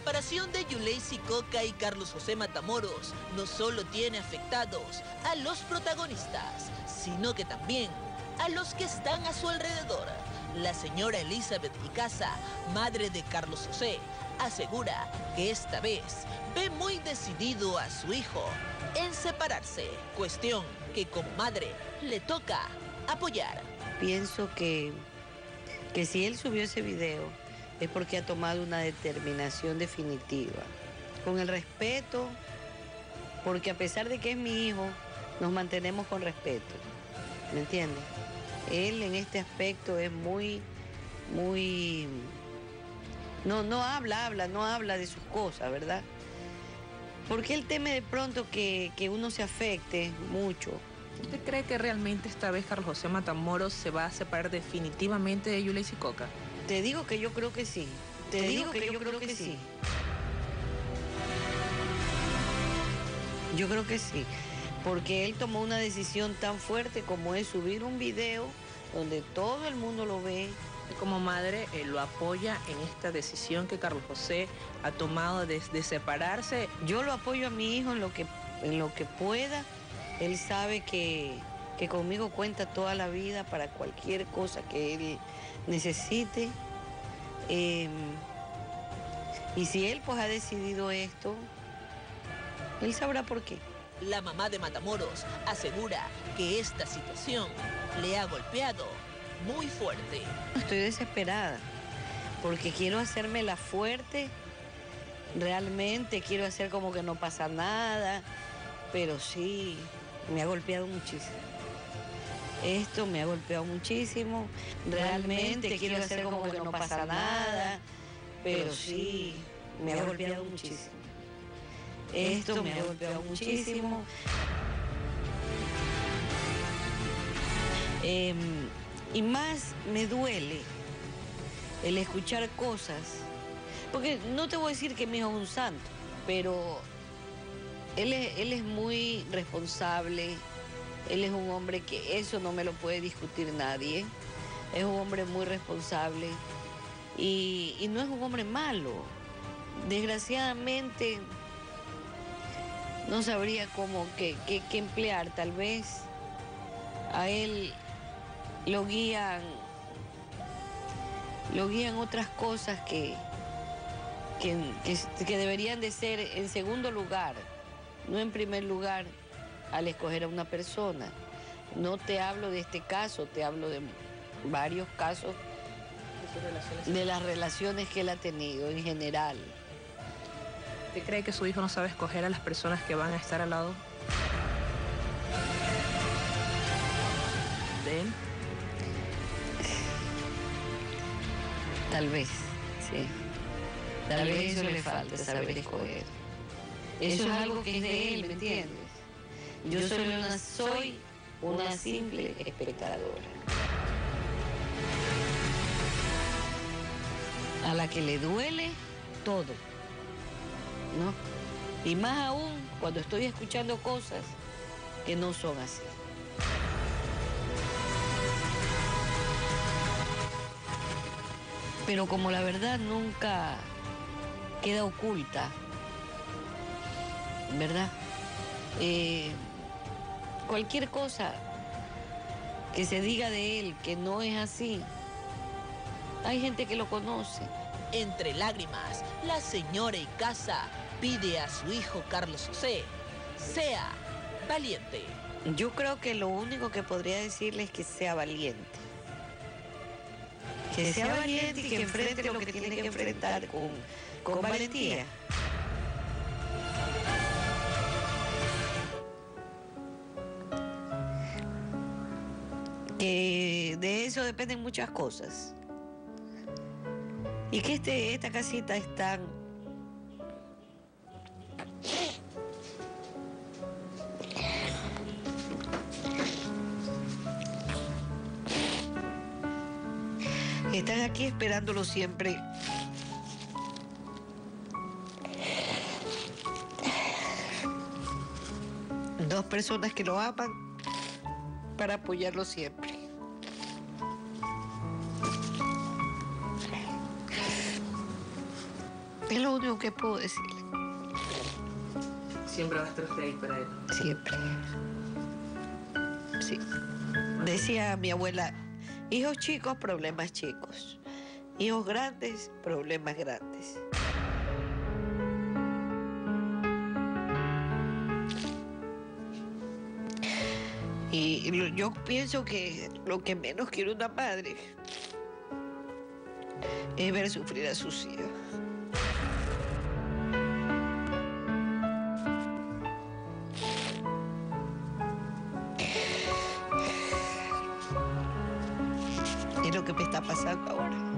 separación de Yuleisi Coca y Carlos José Matamoros no solo tiene afectados a los protagonistas, sino que también a los que están a su alrededor. La señora Elizabeth Icaza, madre de Carlos José, asegura que esta vez ve muy decidido a su hijo en separarse, cuestión que como madre le toca apoyar. Pienso que, que si él subió ese video es porque ha tomado una determinación definitiva, con el respeto, porque a pesar de que es mi hijo, nos mantenemos con respeto, ¿me entiendes? Él en este aspecto es muy, muy, no, no habla, habla, no habla de sus cosas, ¿verdad? Porque él teme de pronto que, que uno se afecte mucho. ¿Usted cree que realmente esta vez Carlos José Matamoros se va a separar definitivamente de Yulei Coca? Te digo que yo creo que sí. Te, digo, que, yo creo, que, sí. Yo creo que sí. Porque él tomó una decisión tan fuerte como es subir un video donde todo el mundo lo ve. Como madre eh, lo apoya en esta decisión que Carlos José ha tomado de, separarse. Yo lo apoyo a mi hijo en lo que, en lo que pueda. Él sabe que, que conmigo cuenta toda la vida para cualquier cosa que él necesite. Em, y si él pues ha decidido esto, él sabrá por qué. La mamá de Matamoros asegura que esta situación le ha golpeado muy fuerte. Estoy desesperada porque quiero hacerme la fuerte, realmente quiero hacer como que no pasa nada, pero sí, me ha golpeado muchísimo. Esto me ha golpeado muchísimo. Realmente quiero hacer como que no pasa nada, pero sí, me ha golpeado muchísimo. Esto me ha golpeado muchísimo. Em, y más me duele el escuchar cosas, porque no te voy a decir que mi hijo es un santo, pero él él es muy responsable, él es un hombre que eso no me lo puede discutir nadie. Es un hombre muy responsable y, no es un hombre malo. Desgraciadamente no sabría cómo qué, emplear. Tal vez a él lo guían, lo guían otras cosas que, que deberían de ser en segundo lugar, no en primer lugar al escoger a una persona. No te hablo de este caso, te hablo de varios casos de las relaciones que él ha tenido en general. ¿Usted cree que su hijo no sabe escoger a las personas que van a estar al lado de él? Tal vez, sí. Tal, vez eso le falta, saber escoger. Eso es algo que es de él, ¿me entiendes? Yo soy una, soy una simple espectadora. A la que le duele todo. ¿No? Y más aún cuando estoy escuchando cosas que no son así. Pero como la verdad nunca queda oculta, ¿verdad? Eh, cualquier cosa que se diga de él que no es así, hay gente que lo conoce. Entre lágrimas, la señora Icaza pide a su hijo Carlos José, sea valiente. Yo creo que lo único que podría decirle es que sea valiente. Que, sea, valiente y que enfrente lo que tiene que enfrentar con, con valentía. De eso dependen muchas cosas. Y que este, esta casita es tan... Están aquí esperándolo siempre. Dos personas que lo aman para apoyarlo siempre. Es lo único que puedo decirle. Siempre va a estar usted ahí para él. Siempre. Sí. Decía mi abuela, hijos chicos, problemas chicos. Hijos grandes, problemas grandes. Y yo pienso que lo que menos quiere una madre es ver sufrir a sus hijos. Lo que me está pasando ahora.